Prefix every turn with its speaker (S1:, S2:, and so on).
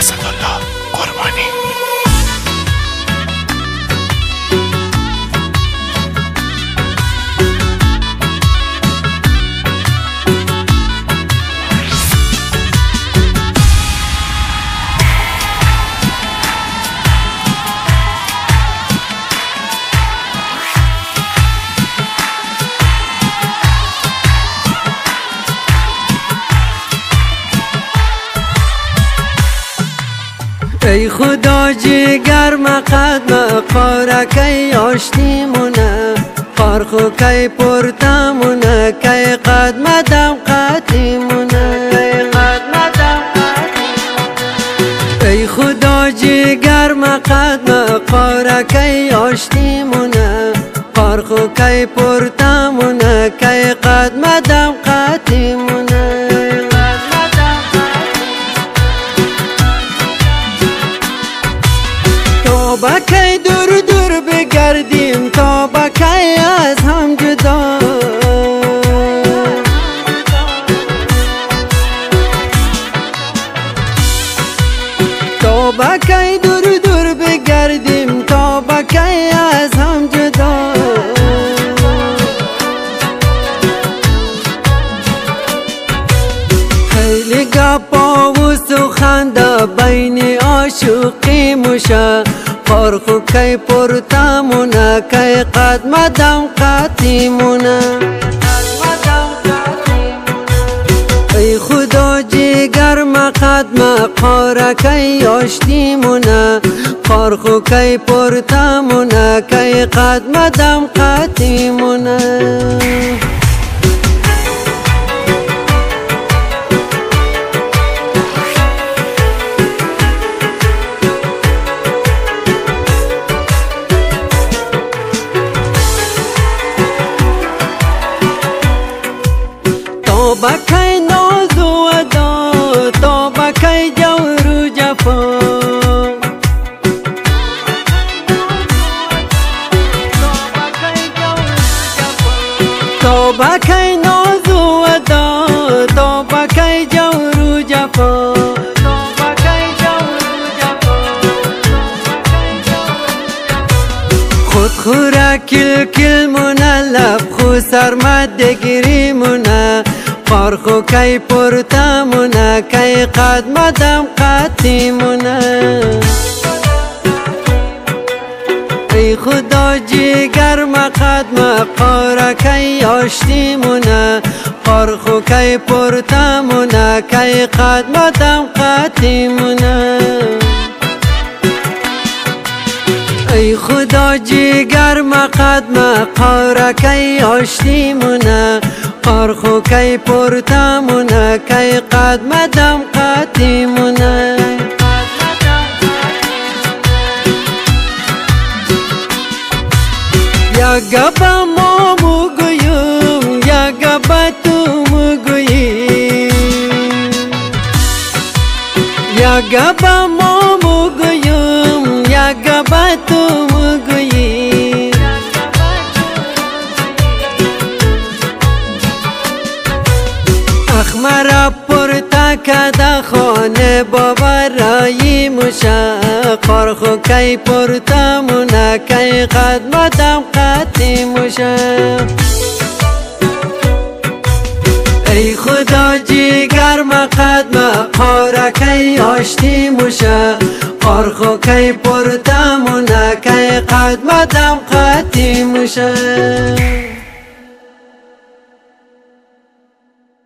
S1: असदुल्ला कुर्बानी ای خدا جگر مقد قارکی آشتیمونه؟ خارخو کی پرتمونه؟ کی قدمدم قطیمونه ای خدا جگر مقد قارکی آشتیمونه؟ خارخو کی پرتمونه؟ کی قدمدم قطیمونه با دور دور بگردیم تا با از هم جدا. تا با دور دور بگردیم تا با از هم جدا. خیلی گپا و سخن بین عاشقی مشه. خو کی پرتامونه کی قدمدم قاتیمونه ای خدا جگر ما قدم قاره کی آشتیمونه خو کی پرتامونه کی قدمدم قاتیمونه بکی توبه کای نازو ادا توبه کای جورو جفا توبه کای جورو جفا خود خورا کل کل مونه لب خو سرمد دگیری مونه پار خو کای پرتا مونه کای قد مدم قطی مونه ای خدا جگر مقدم قاره کی آشتیمونه خو کی پرتمونه کی قدمدم قطیمونه ای خدا جگر مقدم قاره کی آشتیمونه خو کی پرتمونه کی قدمدم قدیمونه. Gaba momu guyum ya gaba tumu guyi Ya gaba momu guyum ya gaba tumu guyi Ahmara por کده خانه باورایی موشه. خارخو کی پرتا مونه کی قدمتم قطی موشه. ای خدا جیگر مقدم قارکی آشتی موشه. خارخو کی پرتا مونه کی قدمتم قطی موشه.